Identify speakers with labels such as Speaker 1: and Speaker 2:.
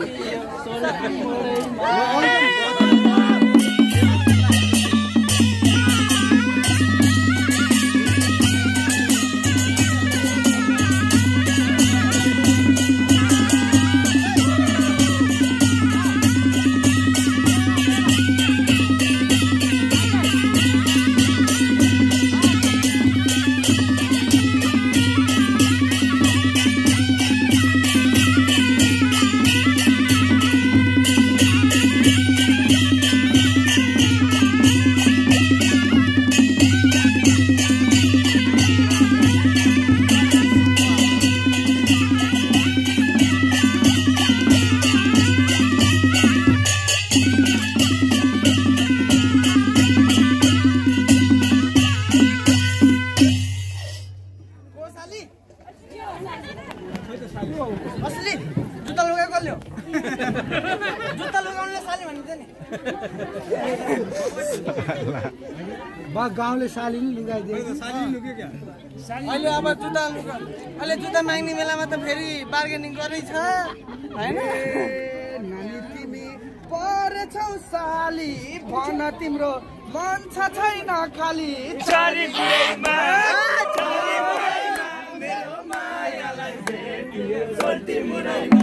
Speaker 1: i'm Sorry, असली जुत्ता लुगाएको कसले हो जुत्ता लुगाउनुले साली भनिन्छ नि।
Speaker 2: बा गाउँले साली नि लुगाइदियो।
Speaker 1: अहिले अब जुत्ता लुगा अहिले जुत्ता माग्ने बेलामा त फेरि बार्गेनिङ गर्नै छ होइन नानी तिमी परेछौ साली भन तिम्रो मन छ छैन खाली। Soltimo una imagen.